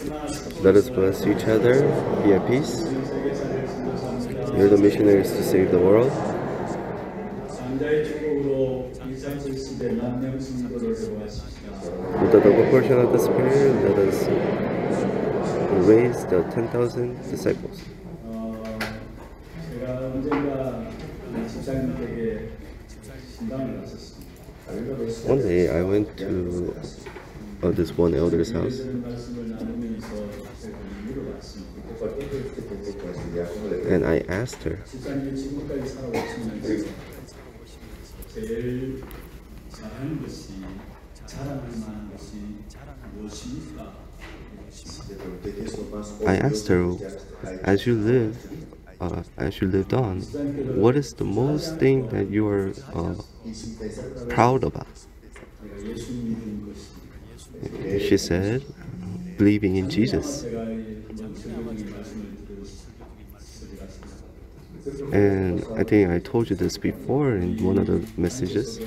Let us bless each other, be at peace. You're the missionaries to save the world. With the double portion of the Spirit, let us raise the 10,000 disciples. One day I went to uh, this one elder's house and I asked her, I asked her, as you live, uh, as you lived on, what is the most thing that you are uh, proud about? She said, believing in Jesus. And I think I told you this before in one of the messages.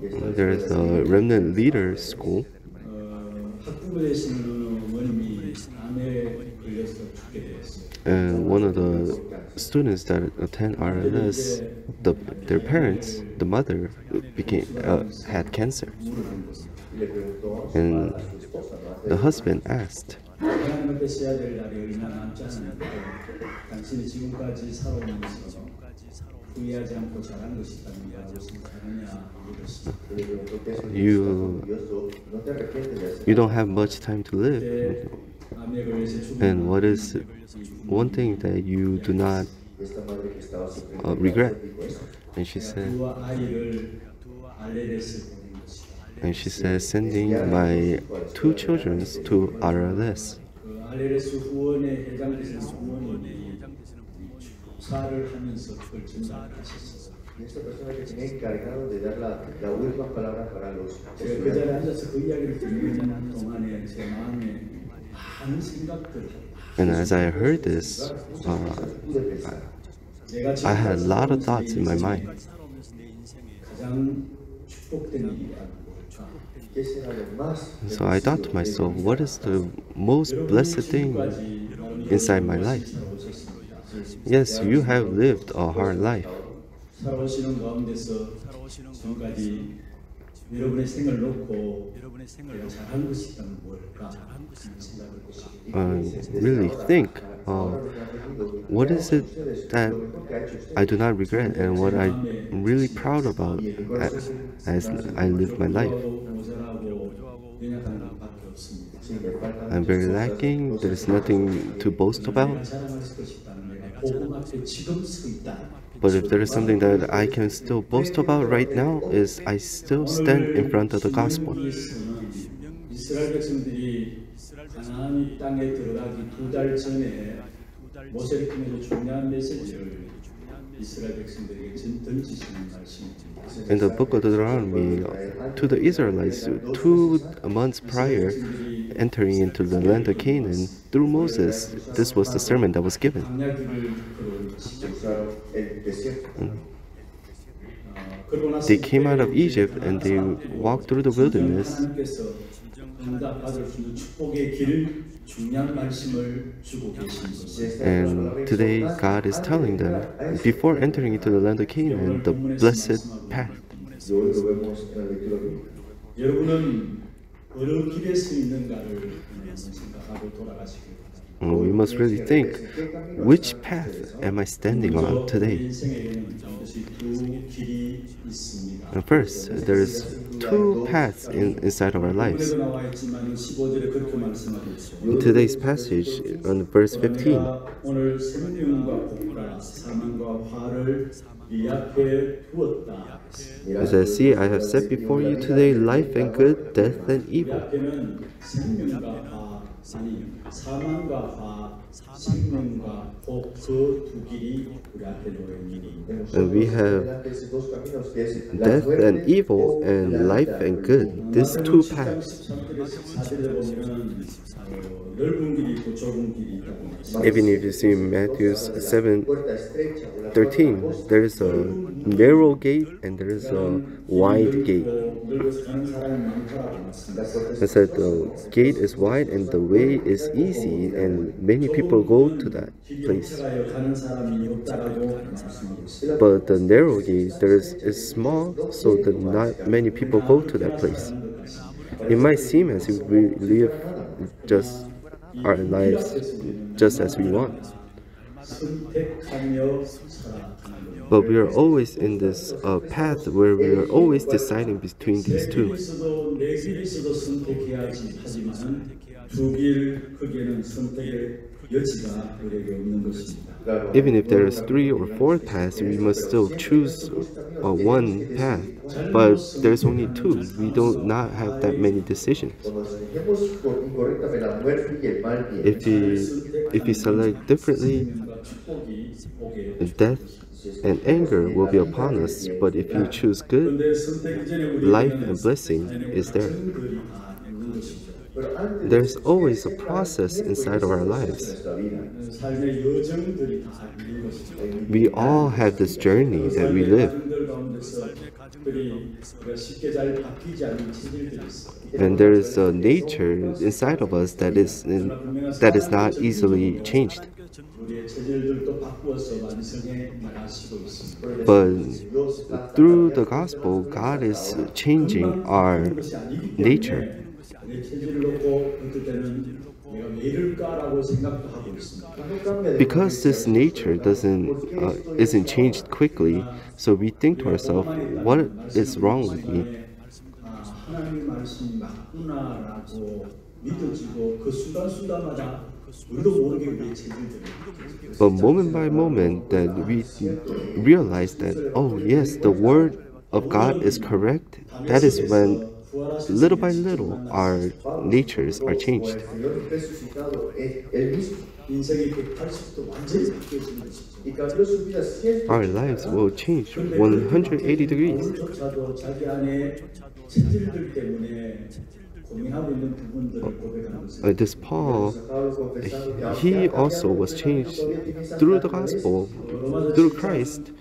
There's a remnant leader school. And one of the students that attend RLS, the, their parents, the mother, became uh, had cancer. And the husband asked, you, you don't have much time to live. And what is one thing that you do not uh, regret? And she said, and she says, sending my two children to RLS. And as I heard this, uh, I had a lot of thoughts in my mind. So I thought to myself, what is the most blessed thing inside my life? Yes, you have lived a hard life. 여러분의 생을 놓고 내가 잘한 것이 있다면 뭘까? 하는 생각을 해보시고 Uh, really think, uh, what is it that I do not regret and what I'm really proud about as, as I live my life? 모자라고 연약한 것밖에 없습니다. I'm very lacking. There's nothing to boast about. But if there is something that I can still boast about right now is I still stand in front of the gospel. In the book of Deuteronomy, to the Israelites, two months prior, entering into the land of Canaan through Moses. This was the sermon that was given. They came out of Egypt and they walked through the wilderness. And today, God is telling them before entering into the land of Canaan, the blessed path Y hoy lo vemos en la lectura bíblica. 여러분은 어느 길에 서 있는가를 한번 생각하고 돌아가시길 바랍니다. And we must really think, which path am I standing on 우리 today? 인생에는 반드시 두 길이 있습니다. And first, there is two paths in, inside of our lives. 본문에도 나와 있지만 15절에 그렇게 말씀하고 있죠. In today's passage, on verse 15, as I see, I have set before you today life and good, death and evil. And uh, we have death and evil and life and good, these two paths. Even if you see Matthew 7 13, there is a narrow gate and there is a wide gate. I said the gate is wide and the way is easy and many people go to that place. But the narrow gate there is, is small, so that not many people go to that place. It might seem as if we live just our lives just as we want. But we are always in this uh, path where we are always deciding between these two. 길이 있어도 내 길이 있어도 선택해야지 하지만 두길 크게는 선택의 여지가 우리에게 없는 것입니다. Even if there is three or four paths, we must still choose uh, one path. But there's only two. We do not have that many decisions. Cuando elegimos por- incorrectamente la muerte y el mal bien, If we if we select differently, 생명과 축복이 오게 death and anger will be upon us. But if you choose good, 그런데 선택 이전에 우리에게는 life and blessing is there. There's always a process inside of our lives. We all have this journey that we live. And there is a nature inside of us that is, in, that is not easily changed. But through the gospel, God is changing our nature. Because this nature doesn't uh, isn't changed quickly, so we think to ourselves, what is wrong with me? But moment by moment, that we realize that, oh yes, the word of God is correct, that is when little by little, our natures are changed. Our lives will change 180 degrees. Uh, this Paul, he also was changed through the gospel, through Christ.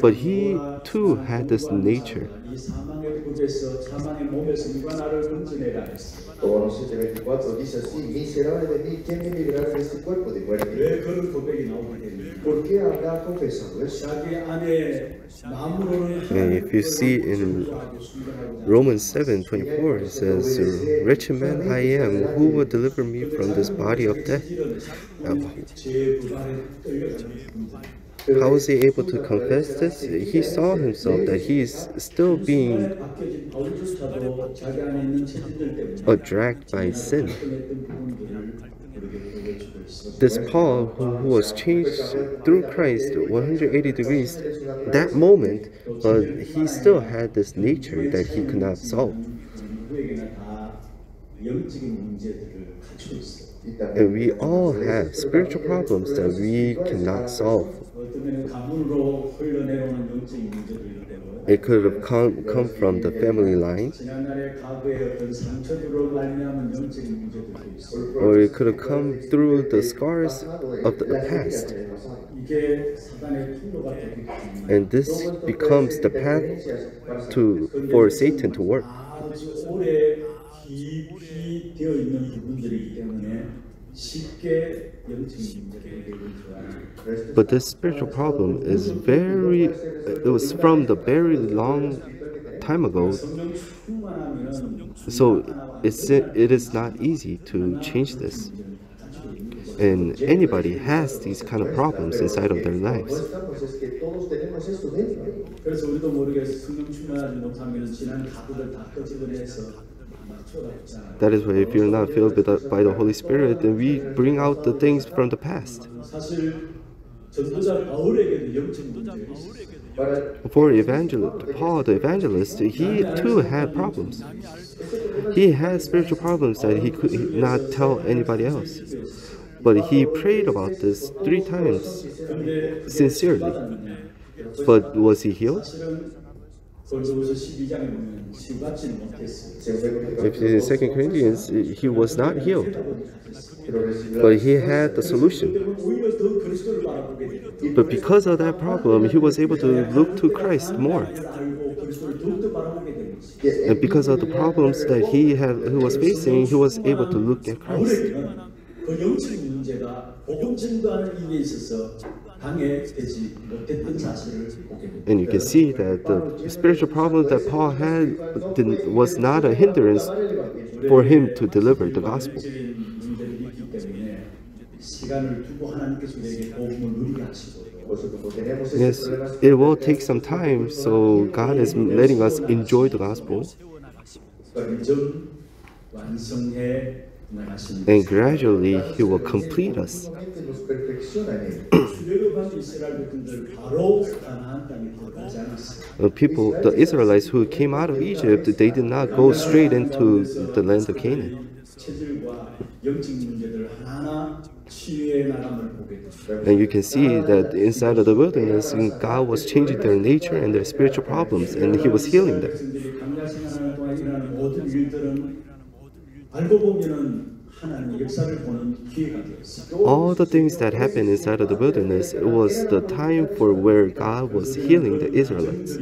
But he too had this nature. And if you see in Romans 7 24, it says, Rich man I am, who will deliver me from this body of death? Um, how is he able to confess this? He saw himself that he is still being dragged by sin. This Paul, who, who was changed through Christ 180 degrees, that moment, but he still had this nature that he could not solve. And we all have spiritual problems that we cannot solve. It could have come, come from the family line, or it could have come through the scars of the past. And this becomes the path to, for Satan to work. But this spiritual problem is very, it was from the very long time ago. So it's, it is not easy to change this. And anybody has these kind of problems inside of their lives. That is why if you're not filled by the Holy Spirit, then we bring out the things from the past. For evangelist Paul the evangelist, he too had problems. He had spiritual problems that he could not tell anybody else. But he prayed about this three times sincerely. But was he healed? If the second Corinthians, he was not healed, but he had the solution. But because of that problem, he was able to look to Christ more. And because of the problems that he had, he was facing, he was able to look at Christ. And you can see that the spiritual problem that Paul had was not a hindrance for him to deliver the gospel. Yes, it will take some time, so God is letting us enjoy the gospel and gradually He will complete us. the people, the Israelites who came out of Egypt, they did not go straight into the land of Canaan. And you can see that inside of the wilderness, God was changing their nature and their spiritual problems, and He was healing them. All the things that happened inside of the wilderness, it was the time for where God was healing the Israelites.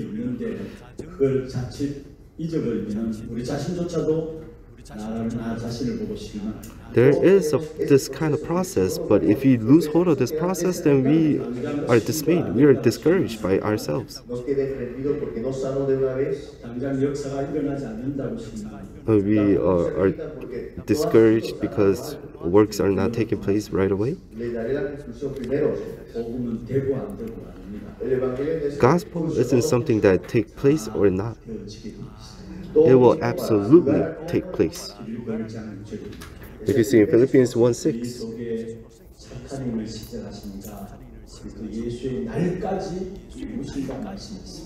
There is a, this kind of process, but if we lose hold of this process, then we are dismayed, we are discouraged by ourselves. we are, are discouraged because works are not taking place right away. Gospel isn't something that takes place or not it will absolutely take place. If you see in Philippians 1 6,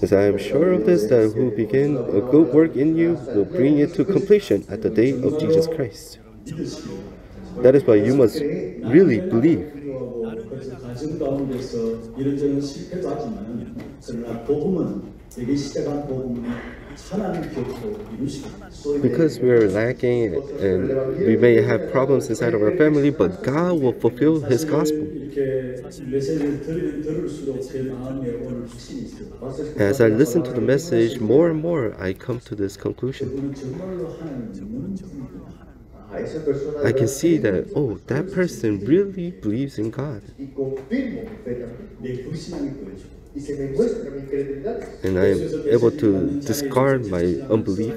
as I am sure of this, that who began a good work in you will bring it to completion at the day of Jesus Christ. That is why you must really believe. Because we are lacking and we may have problems inside of our family, but God will fulfill His gospel. As I listen to the message more and more, I come to this conclusion. I can see that, oh, that person really believes in God and I am able to discard my unbelief.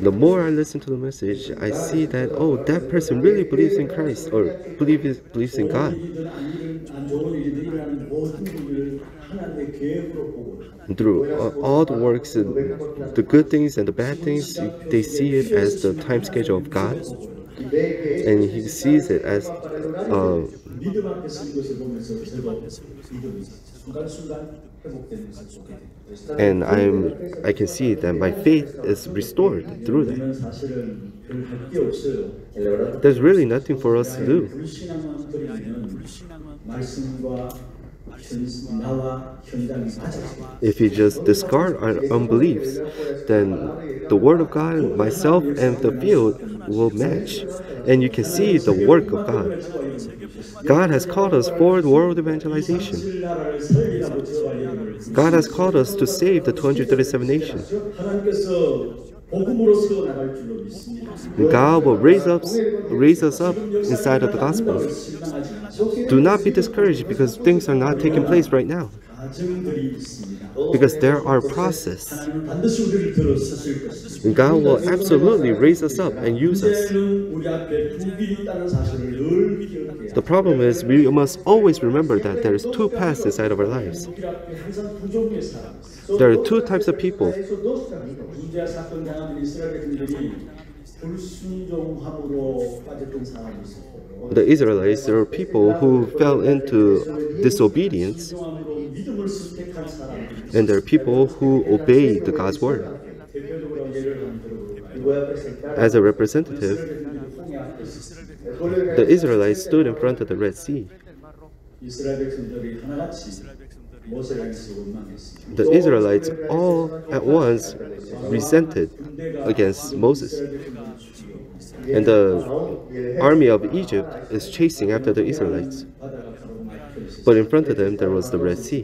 The more I listen to the message, I see that, oh, that person really believes in Christ or believes, believes in God. And through all the works, and the good things and the bad things, they see it as the time schedule of God and he sees it as um, and I'm I can see that my faith is restored through that. There's really nothing for us to do. If you just discard our unbeliefs, then the Word of God, myself, and the field will match, and you can see the work of God. God has called us for world evangelization. God has called us to save the 237 nations. God will raise, up, raise us up inside of the gospel. Do not be discouraged because things are not taking place right now. Because there are processes, God will absolutely raise us up and use us. The problem is we must always remember that there is two paths inside of our lives. There are two types of people. The Israelites are people who fell into disobedience, and there are people who obey the God's word. As a representative, the Israelites stood in front of the Red Sea. The Israelites all at once resented against Moses. And the army of Egypt is chasing after the Israelites. But in front of them, there was the Red Sea.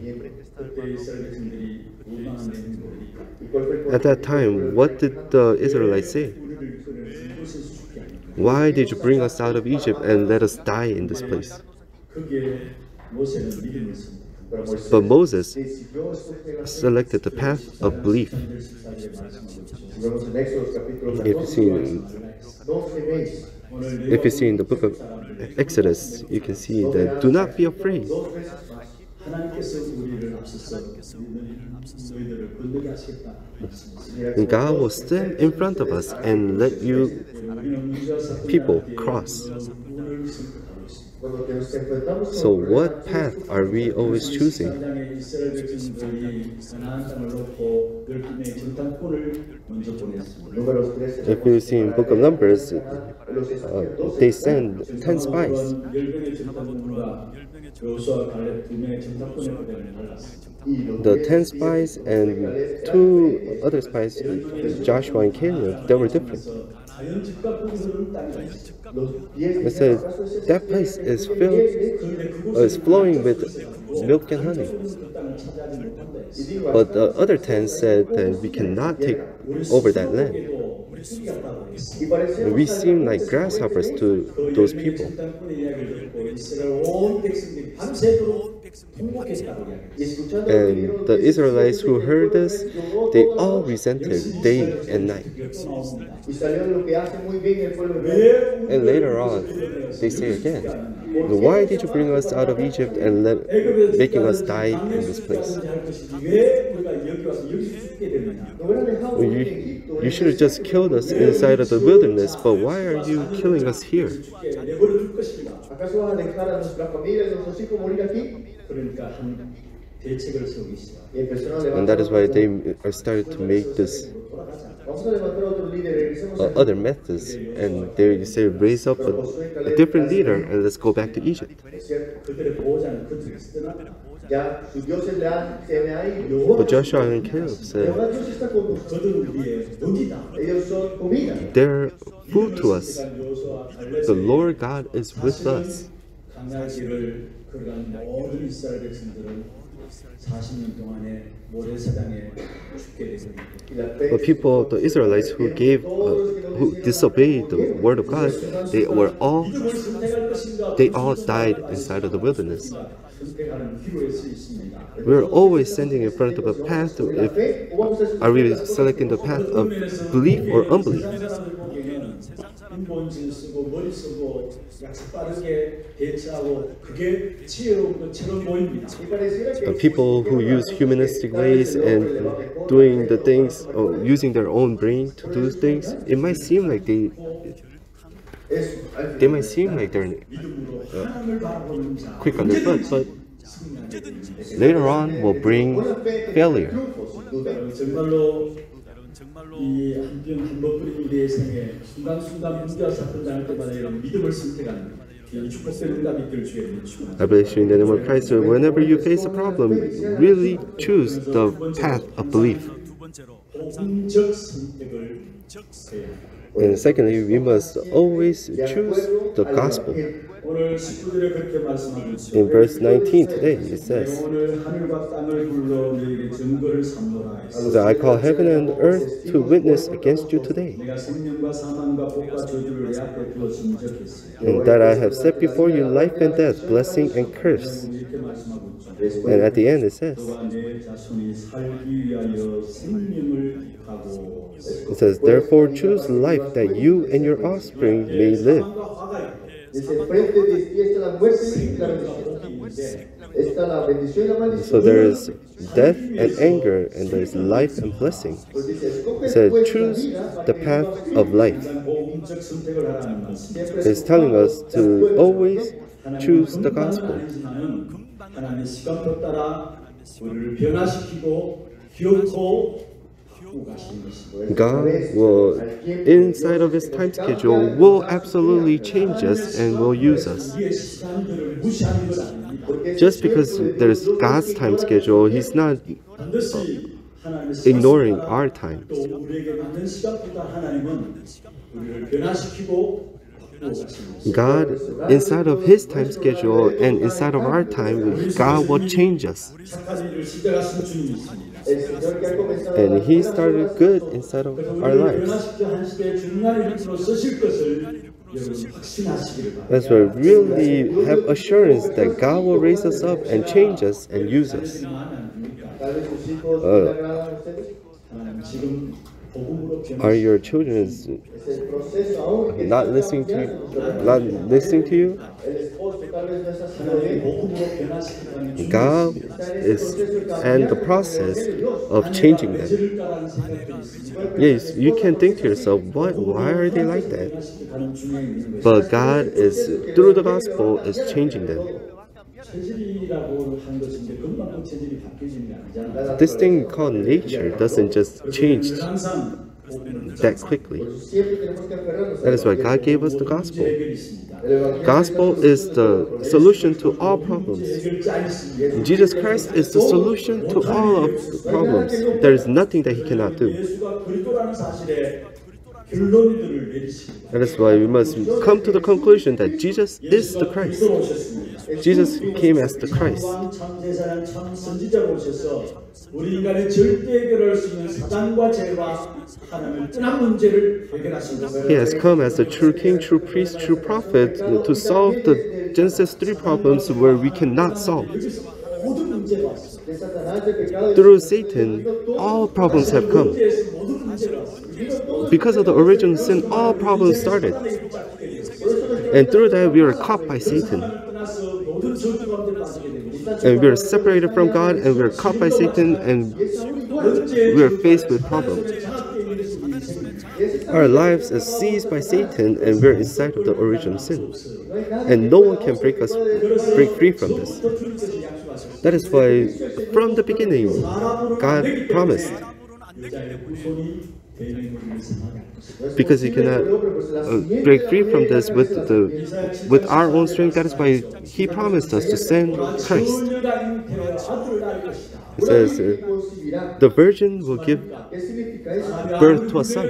At that time, what did the Israelites say? Why did you bring us out of Egypt and let us die in this place? But Moses selected the path of belief. If you see, if you see in the book of Exodus, you can see that do not be afraid. God will stand in front of us and let you people cross. So what path are we always choosing? If you see in Book of Numbers, uh, they send 10 spies the 10 spies and two other spies, Joshua and Caleb, they were different. It says that place is filled, is flowing with milk and honey. But the other ten said that we cannot take over that land. We seem like grasshoppers to those people. And the Israelites who heard this, they all resented day and night. And later on, they say again, Why did you bring us out of Egypt and let, making us die in this place? You, you should have just killed us inside of the wilderness, but why are you killing us here? And that is why they started to make this uh, other methods and they say raise up a, a, different leader and let's go back to Egypt. But Joshua and Caleb said, they're food to us. The Lord God is with us. 강야길을 걸어간 모든 이스라엘 백성들은 40년 동안에 모래사장에 죽게 되거든요. Y la But people, the Israelites who gave, uh, who disobeyed the word of God, they were all, 믿음을 선택할 것인가? they all died inside of the wilderness. 선택하는 기로에 서 있습니다. We're always standing in front of a path. To, if fe o vamos a are we selecting the path of belief or unbelief? 세상 사람들 보기에는 인본질 쓰고 머리 쓰고 약속 빠르게 대처하고 그게 지혜로운 것처럼 보입니다. Y pareciera que Uh, people who use humanistic ways and doing the things, or using their own brain to do things, it might seem like they, es, al they might seem like they're 믿음으로 하나님을 바라보는 자 quick on their foot, but 승리하게 됩니다. later on will bring buena fe failure. 이 한병 한번뿐인 우리의 생에 순간순간 문제와 사건 당할 때마다 이런 믿음을 선택하는 귀한 축복된 응답이 있기를 주의 축원합니다. I bless you in the name of Christ. So whenever you face a problem, really choose the path of belief. 복음적 선택을 해야 합니다. And secondly, we must always choose the gospel. In verse 19 today, it says, That I call heaven and earth to witness against you today, and that I have set before you life and death, blessing and curse. And at the end it says, It says, Therefore choose life that you and your offspring may live. So there is death and anger, and there is life and blessing. Pues dice, escoge It said, pues la choose vida para the que path vivas of life. 인간 복음적 선택을 하라는 말씀. Siempre It's telling us to always choose the gospel. 아니지만은 하나님의 시간표 따라 우리를 변화시키고 God will, inside of His time schedule, will absolutely change us and will use us. Just because there's God's time schedule, He's not ignoring our time. God, inside of His time schedule and inside of our time, God will change us. And He started good inside of our lives. That's why we really have assurance that God will raise us up and change us and use us. Uh, are your children not listening to you, not listening to you? God is and the process of changing them. Yes, you can think to yourself, what why are they like that? But God is through the gospel is changing them. This thing called nature doesn't just change that quickly. That is why God gave us the gospel. Gospel is the solution to all problems. Jesus Christ is the solution to all of the problems. There is nothing that he cannot do. That is why we must come to the conclusion that Jesus is the Christ. Jesus came as the Christ. He has come as the true King, true Priest, true Prophet to solve the Genesis 3 problems where we cannot solve. Through Satan, all problems have come. Because of the original sin, all problems started. And through that, we were caught by Satan. And we were separated from God, and we were caught by Satan, and we are faced with problems. Our lives are seized by Satan, and we're inside of the original sin. And no one can break us break free from this. That is why, from the beginning, God promised because he cannot uh, break free from this with the with our own strength. That is why he promised us to send Christ. It says, uh, "The virgin will give birth to a son."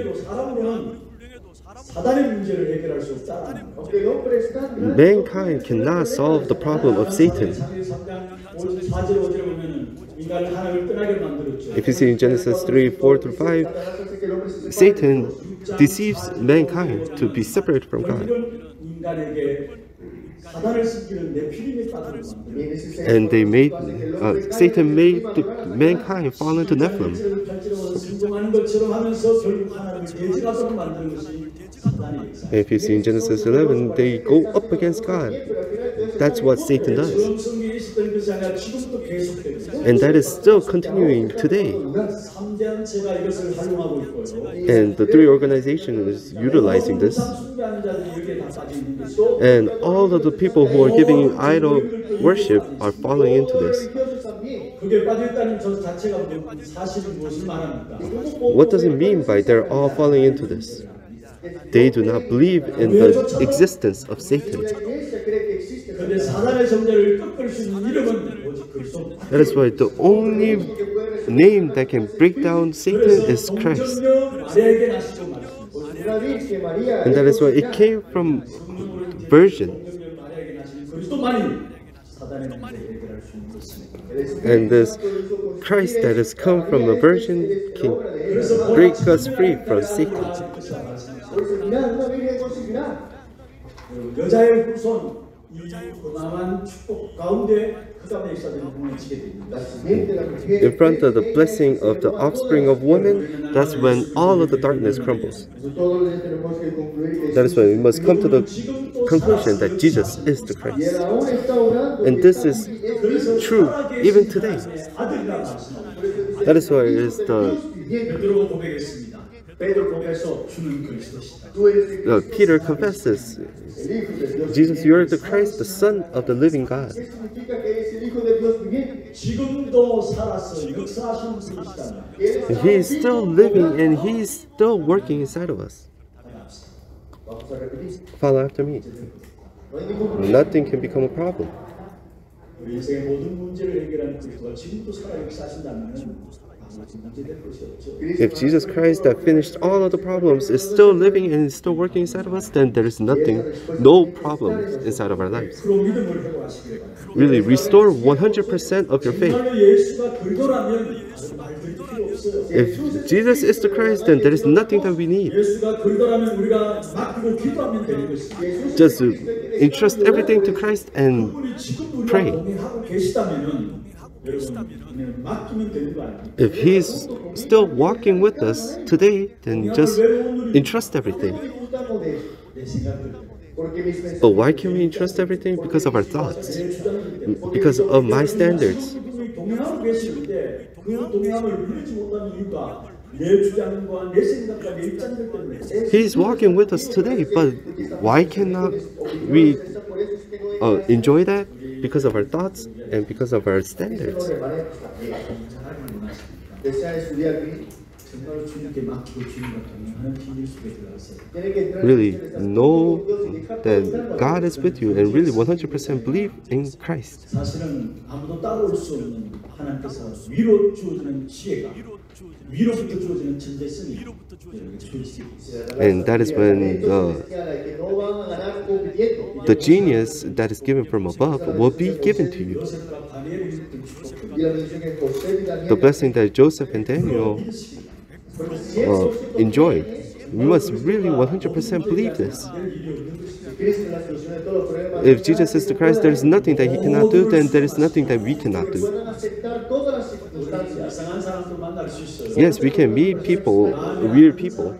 Mankind cannot solve the problem of Satan. If you see in Genesis 3, 4 through 5, Satan deceives mankind to be separate from God. And they made uh, Satan made mankind fall into Nephilim. If you see in Genesis 11, they go up against God. That's what Satan does. And that is still continuing today. And the three organizations utilizing this. And all of the people who are giving idol worship are falling into this. What does it mean by they're all falling into this? They do not believe in the existence of Satan. That is why the only name that can break down Satan is Christ. And that is why it came from virgin. And this Christ that has come from a virgin can break us free from Satan. In front of the blessing of the offspring of women, that's when all of the darkness crumbles. That is when we must come to the conclusion that Jesus is the Christ. And this is true even today. That is why it is the 베드로가 고백했습니다. Pedro confesó, 주는 그리스도시다. tú eres el Uh, Cristo, Peter confesses, el Hijo de Dios. Jesus, you are the viviente". Christ, the Son of the living God. ¿Qué significa que es el Hijo de Dios viviente? 지금도 살아서 역사하시는 분이시다. Él está He is still vivo, living and obrando. He is still working inside of us. Vamos a repetir. Follow after me. No hay ningún problema. Nothing can become a problem. 우리 인생의 모든 문제를 해결하는 그리스도가 지금도 살아 역사하신다면 if Jesus Christ that finished all of the problems is still living and is still working inside of us, then there is nothing, no problems inside of our lives. Really, restore 100% of your faith. If Jesus is the Christ, then there is nothing that we need. Just entrust everything to Christ and pray. If He's still walking with us today, then just entrust everything. But why can we entrust everything? Because of our thoughts, because of my standards. He's walking with us today, but why cannot we uh, enjoy that? because of our thoughts and because of our standards. Really know that God is with you and really 100% believe in Christ. And that is when the, the genius that is given from above will be given to you. The blessing that Joseph and Daniel uh, enjoyed. We must really 100% believe this. If Jesus is the Christ, there is nothing that he cannot do, then there is nothing that we cannot do. Yes, we can meet people, real people.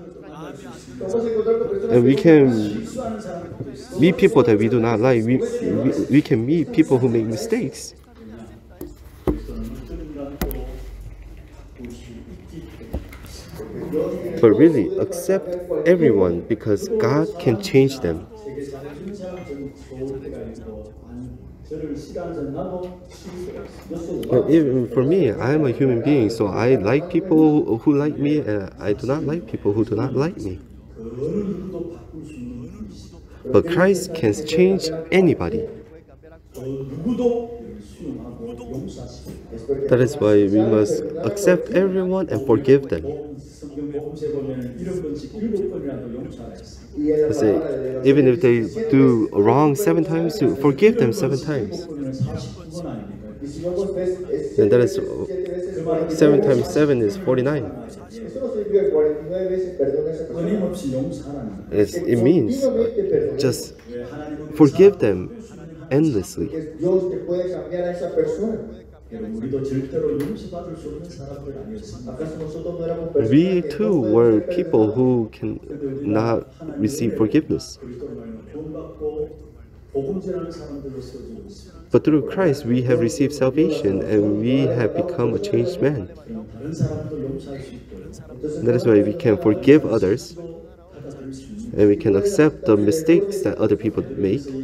And we can meet people that we do not like. We, we, we can meet people who make mistakes. But really, accept everyone because God can change them. Even for me, I am a human being, so I like people who like me, and I do not like people who do not like me. But Christ can change anybody. That is why we must accept everyone and forgive them. I say, even if they do wrong seven times, forgive them seven times. And that is seven times seven is forty-nine. It's, it means just forgive them endlessly. We too were people who can not receive forgiveness. But through Christ, we have received salvation and we have become a changed man. That is why we can forgive others and we can accept the mistakes that other people make.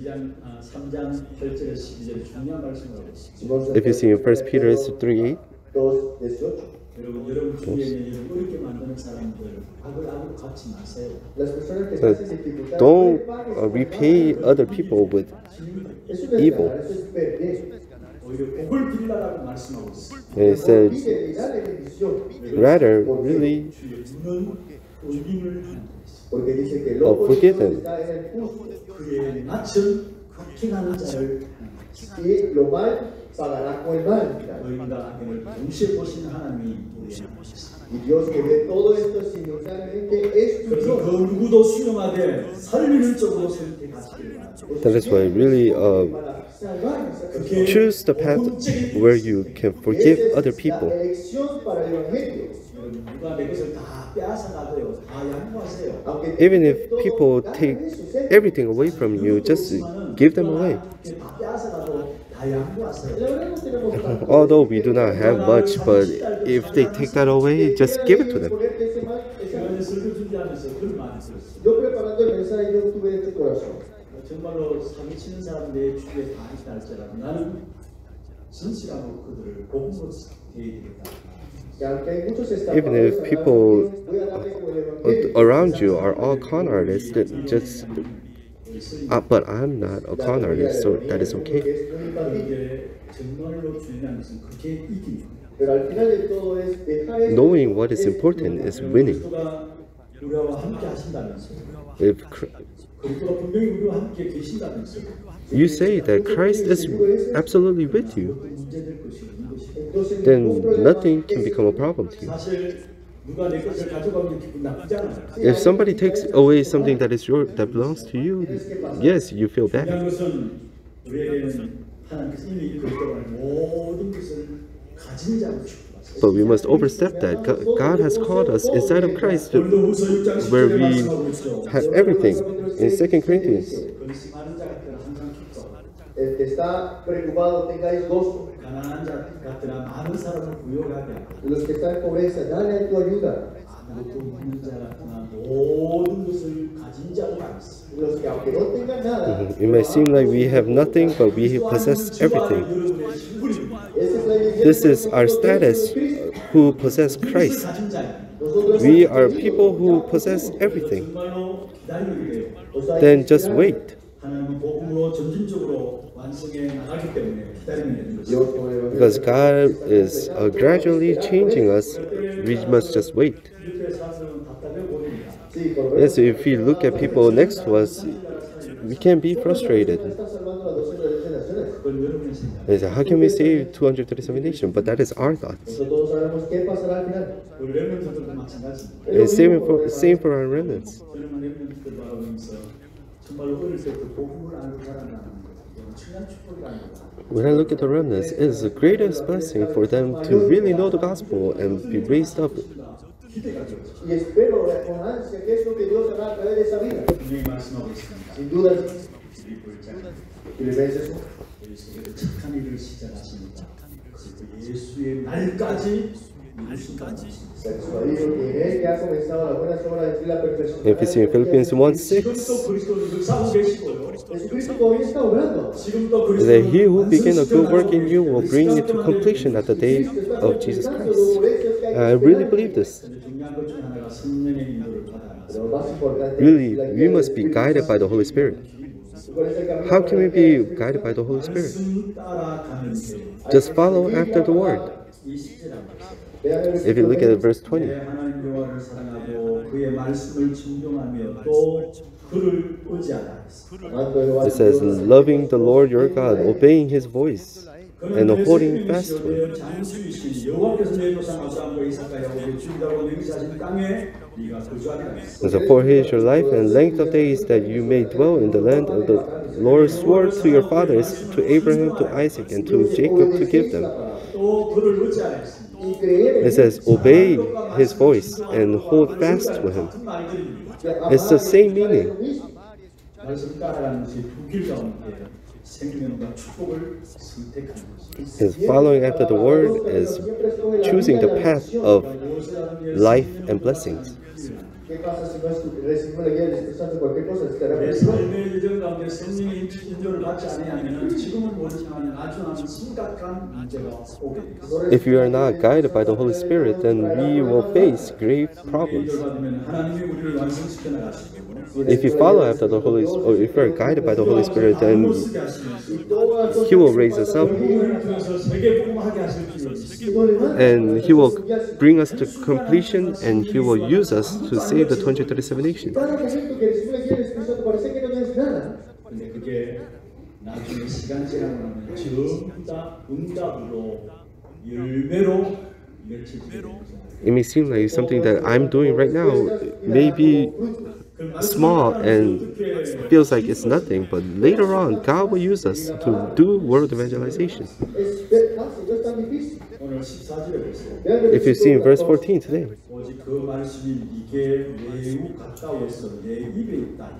If you see in 1 Peter 3 8, so don't uh, repay other people with evil. It says, rather, really uh, forgive them está en el justo 그의 낯은 극hin하는 자를 y lo mal pagará con el mal. 의인과 악인을 동시에 보시는 하나님이 우리의 하나님이시다. Y Dios que ve todo esto simultáneamente es tu 그래서 그 Dios. 누구도 수용하되 살리는 쪽으로 선택하시길 바랍니다. that is why really uh, Para salvar a esa persona. 그게 choose the path where you can forgive Esa other es people. Even if people take everything away from you, just give them away. Although we do not have much, but if they take that away, just give it to them. 정말로 사기 Even if people around you are all con artists, just uh, but I'm not a con artist, so that is okay. Knowing what is important is winning. If you say that Christ is absolutely with you, then nothing can become a problem to you. If somebody takes away something that is your that belongs to you, yes, you feel bad. But we must overstep that. God has called us inside of Christ to, where we have everything. In 2 Corinthians, 근심하는 자 같으나 항상 기뻐. El que está preocupado, tengáis gozo. 가난한 자 같으나 많은 사람을 부여하게 하고 Y los que están en pobreza, dale tu ayuda. 아무것도 없는 자 같으나 모든 것을 가진 자로 알았어. Y los que aunque no tengan nada, it may seem like we have nothing, but we possess everything. 여러분의 신분입니다. esa es la evidencia This de is our nosotros status en Cristo. who possess 그것을 Christ. 가진 자입니다. Nosotros We hemos are tenido. people who possess everything. 정말로 기다리게 돼요. Pues hay Then que just esperar. wait. 하나님은 복음으로 점진적으로 Because God is uh, gradually changing us, we must just wait. Yes, if we look at people next to us, we can be frustrated. They say, how can we save 237 nations? But that is our thoughts. And same for, same for our remnants. When I look at the remnants, it is the greatest blessing for them to really know the gospel and be raised up. 기대가 되죠. Y espero con ansia qué es lo que Dios hará a través de esa vida. 분명히 말씀하고 있습니다. Sin duda, 빌립보일장 Filipenses 1. 예수께서 착한 일을 시작하십니다. 그 예수의 날까지 이루신다는 것입니다. Persuadido que en él que ha comenzado la buena obra de la perfección. If you see in Philippians 1 지금도 6, 그리스도를 역사하고 계시고요. Jesucristo todavía está obrando. 지금도 that he 그리스도를 who began a good work in you will 완성시켜 bring it to 나가고 completion at the day Cristo está of Jesus completando Christ. dolencias que hay que I really esperar. believe this. 근데 중요한 것 중 하나가 성령의 인도를 받아야 Pero lo más importante Really, es la we guía must del be Espíritu guided by the Santo. Holy Spirit. ¿Cuál es el camino How para can we la guía del be Espíritu guided by the Holy Spirit? 말씀 따라가는 게 Just follow after the word. If you look at verse 20, it says, loving the Lord your God, obeying his voice, and holding fast to Him." And so for your life and length of days that you may dwell in the land of the Lord swore to your fathers, to Abraham, to Isaac, and to Jacob to give them. It says, Obey his voice and hold fast to him. It's the same meaning. His following after the word is choosing the path of life and blessings. ¿Qué pasa si no es tu- recibimos la guía del Espíritu Santo? Cualquier cosa estará 내 perdido. 삶의 예정 가운데 성령의 인도를 받지 아니하면 지금은 모르지만 나중에는 심각한 문제가 오게 됩니다. If you are not guided by the Holy Spirit, then we will face grave 성령의 problems. 인도를 받으면 하나님이 우리를 완성시켜 나가시고 If you follow after the Holy, or if you are guided by the Holy Spirit, then 못 쓰게 하시면서 He will raise us up 복음을 통해서 세계 복음하게 하실 줄을 믿습니다. and He will bring us to completion, and He will use us to save the 237 nations. Cada momento que recibe la guía del Espíritu Santo parece que no es nada. 근데 그게 나중에 시간 지나고 나면 전부 다 응답으로 열매로 맺혀지게 됩니다. It may seem like something that I'm doing right now may be small and feels like it's nothing, but later on, God will use us to do world evangelization. Es ver- fácil, no es tan difícil. 오늘 14절에 보세요. Vean el If you see in versículo verse 14 today,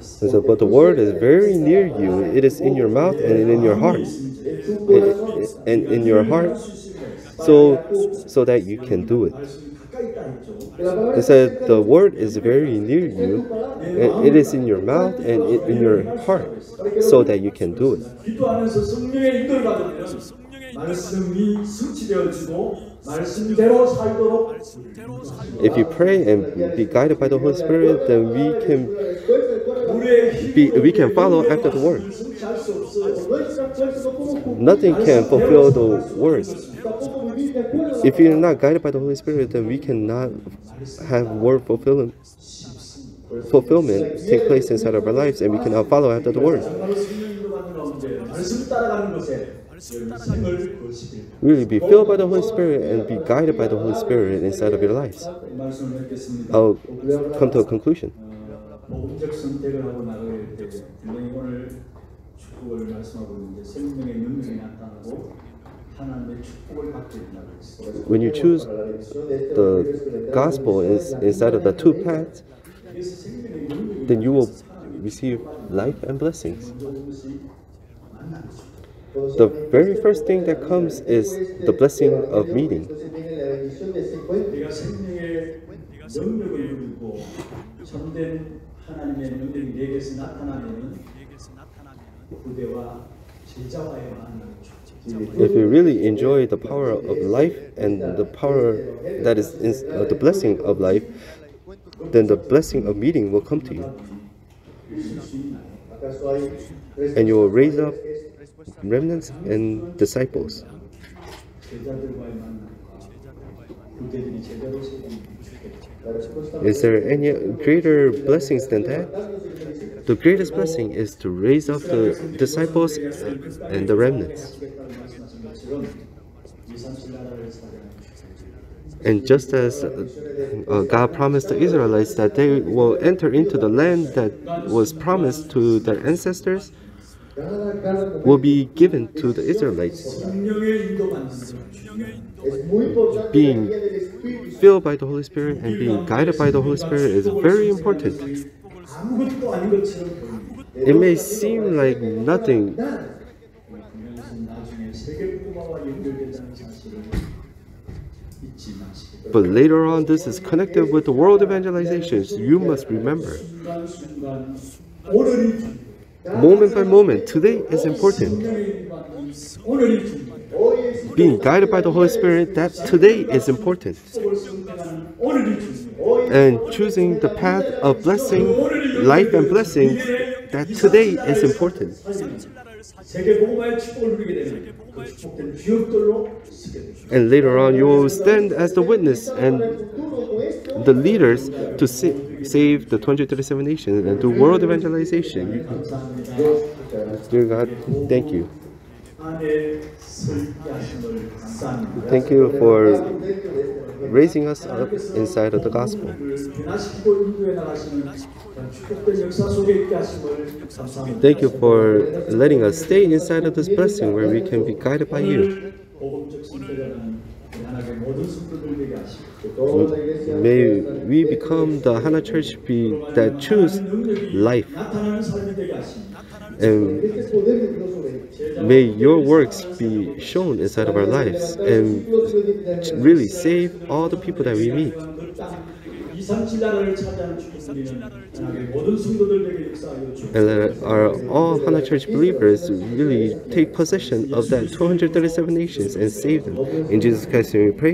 so, but the word is very near you. It is in your mouth and in your heart, and, and in your heart, so so that you can do it. He said the word is very near you, and it is in your mouth and in your heart, so that you can do it. 기도하면서 성령의 인도를 받으면 말씀이 성취되어지고 말씀대로 살도록 If you pray and be guided by the Holy Spirit, then we can 우리의 be we can follow after the word. 성취할 수 없어요. Nothing can fulfill the word. If you're not guided by the Holy Spirit, then we cannot have word fulfillment fulfillment take place inside of our lives, and we cannot follow after the word. really be filled by the Holy Spirit and be guided by the Holy Spirit inside of your lives. I'll come to a conclusion. When you choose the gospel instead of the two paths, then you will receive life and blessings the very first thing that comes is the blessing of meeting. If you really enjoy the power of life and the power that is uh, the blessing of life, then the blessing of meeting will come to you. And you will raise up remnants and disciples. Is there any greater blessings than that? The greatest blessing is to raise up the disciples and the remnants. And just as uh, God promised the Israelites that they will enter into the land that was promised to their ancestors, will be given to the Israelites. Being filled by the Holy Spirit and being guided by the Holy Spirit is very important. It may seem like nothing but later on, this is connected with the world evangelizations. You must remember. Moment by moment, today is important. Being guided by the Holy Spirit, that today is important. And choosing the path of blessing, life and blessings, that today is important. And later on, you will stand as the witness and the leaders to sa save the 237 nations and do world evangelization. Dear God, thank you. Thank you for raising us up inside of the gospel. Thank you for letting us stay inside of this blessing where we can be guided by you. May we become the Hana Church that choose life. And may your works be shown inside of our lives and really save all the people that we meet. And let our all Hana Church believers really take possession of that 237 nations and save them. In Jesus Christ, we pray.